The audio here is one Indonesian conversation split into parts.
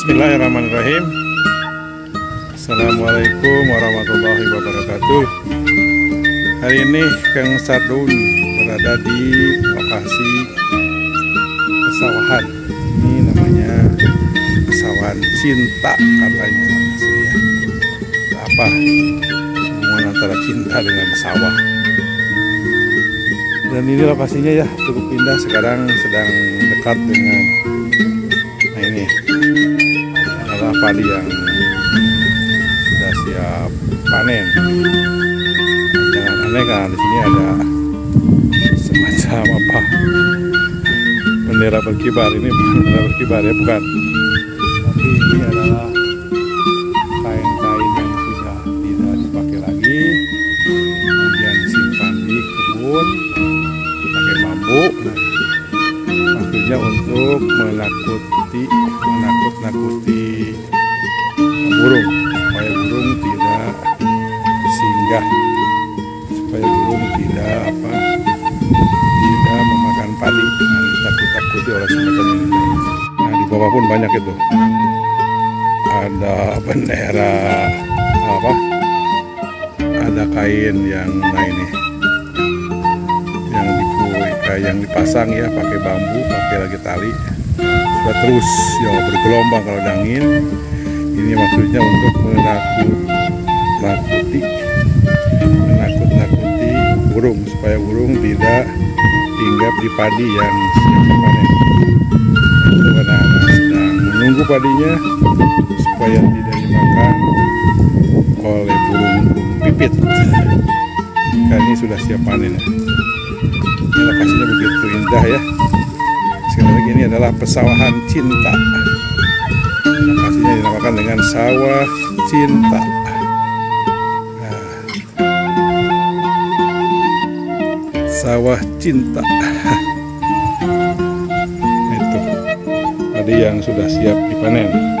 Bismillahirrahmanirrahim. Assalamualaikum warahmatullahi wabarakatuh. Hari ini Kang Sardun berada di lokasi pesawahan. Ini namanya pesawahan cinta katanya. Ya. Apa hubungan antara cinta dengan sawah? Dan ini lokasinya ya cukup indah. Sekarang sedang dekat dengan padi yang sudah siap panen. Jangan aneh kan di sini ada semacam apa? Bendera berkibar ini bendera berkibar ya bukan. Tapi ini adalah kain-kain yang sudah tidak dipakai lagi. Kemudian disimpan di kebun pakai bambu. Maksudnya untuk menakuti menakut-nakuti nah di bawah pun banyak itu. Ada bendera apa? Ada kain yang nah ini. Yang dipui kayak yang dipasang ya pakai bambu pakai lagi tali. Sudah terus ya bergelombang kalau angin. Ini maksudnya untuk menakut nakuti menakut nakuti burung supaya burung tidak hinggap di padi yang siap anak-anak menunggu padinya supaya tidak dimakan oleh burung pipit. Karena ini sudah siap panen ya. ini lokasinya begitu indah ya. Sekali lagi ini adalah pesawahan cinta. Lokasinya dinamakan dengan sawah cinta. Nah. sawah cinta tadi yang sudah siap dipanen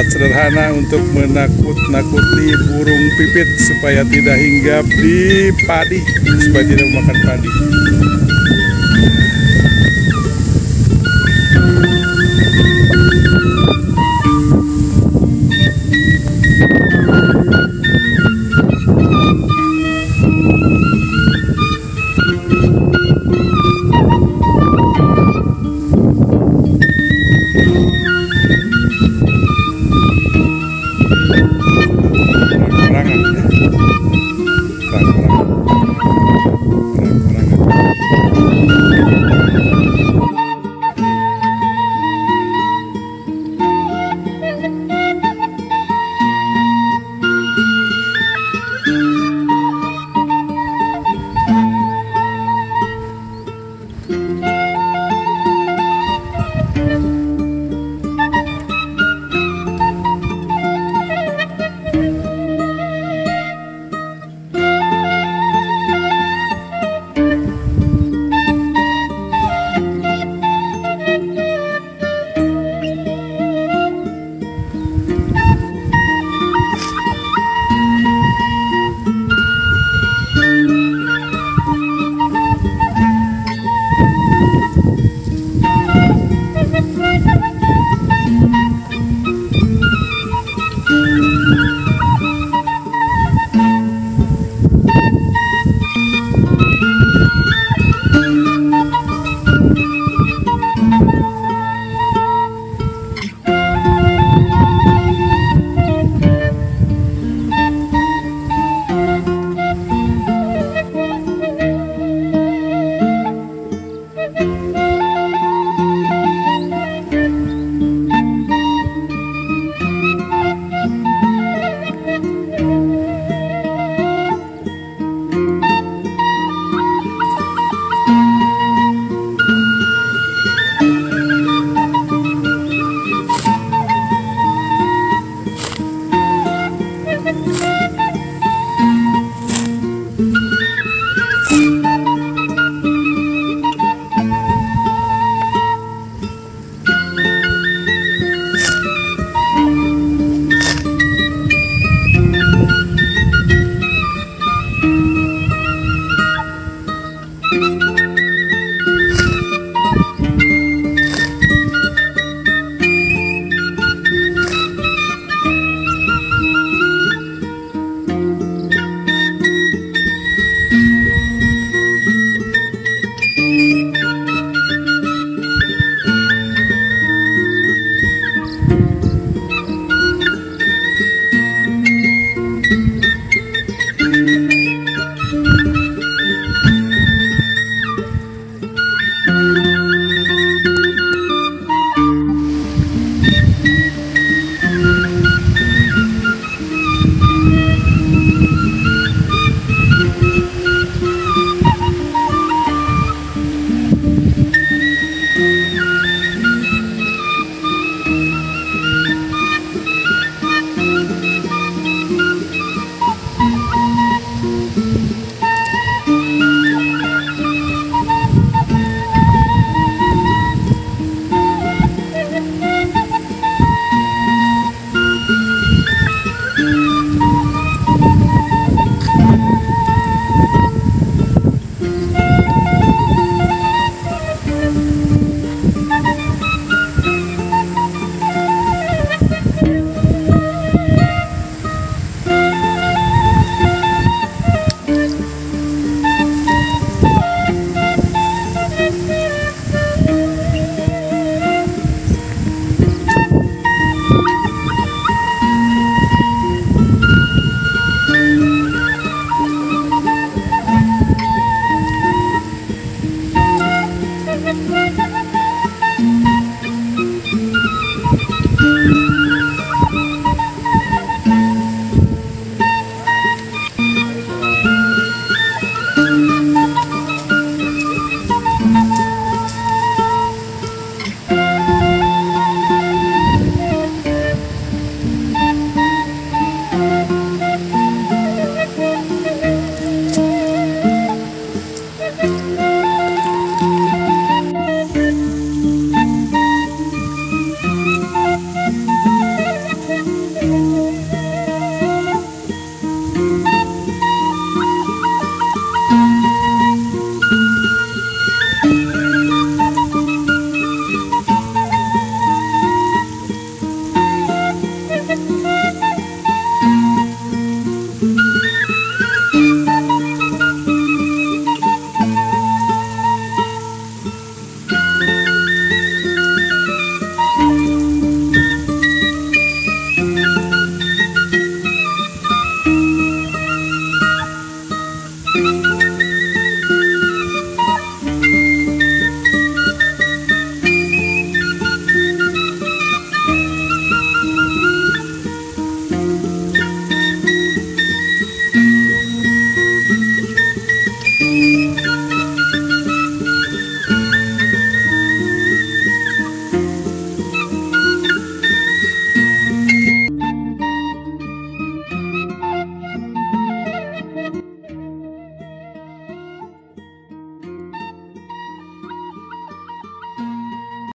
alat sederhana untuk menakut-nakuti burung pipit supaya tidak hinggap di padi, supaya tidak makan padi.